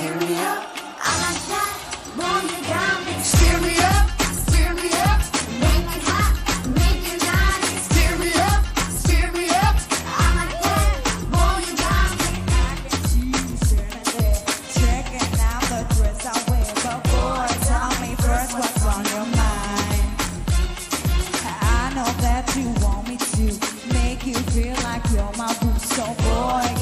Steer me up. I like that. You. Steer me up. Steer me up. Make hot. Make. Steer me up. Steer me up. I like that. You you out the dress I wear. But boy, tell me first what's on your mind. I know that you want me to make you feel like you're my boo. So oh, boy.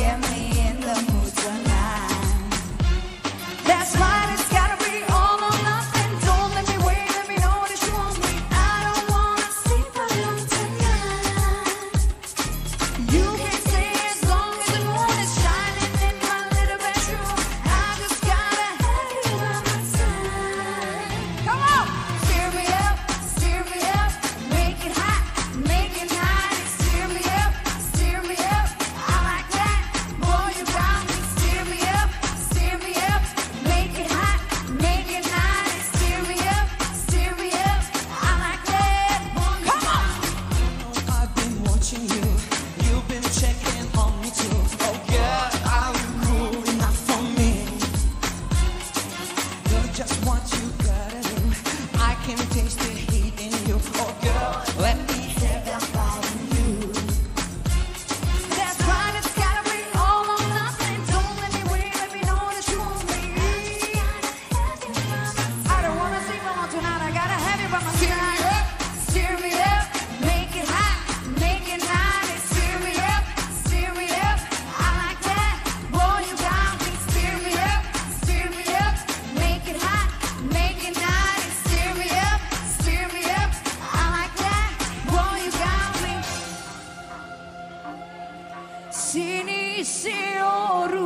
Seni istiyorum.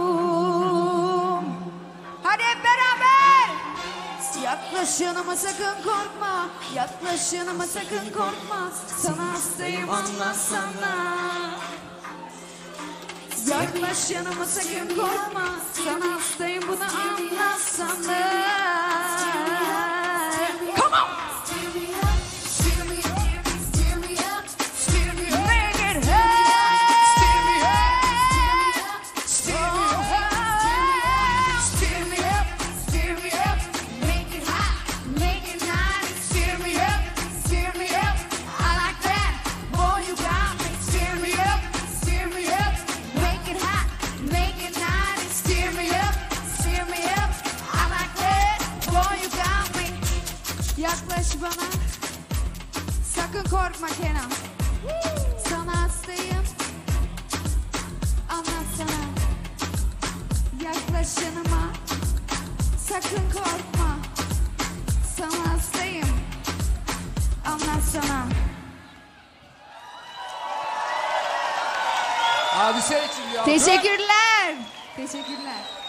Hadi hep beraber. Yaklaşınıma sakın korkma. Yaklaşınıma sakın korkma. Sana hastayım anlasana Yaklaş yanıma sakın korkma. Sakın korkma Kenan. Sana hastayım. Anlatsana. Yaklaşınıma. Sakın korkma. Sana hastayım. Anlatsana. Hadise için bir. Teşekkürler. Teşekkürler.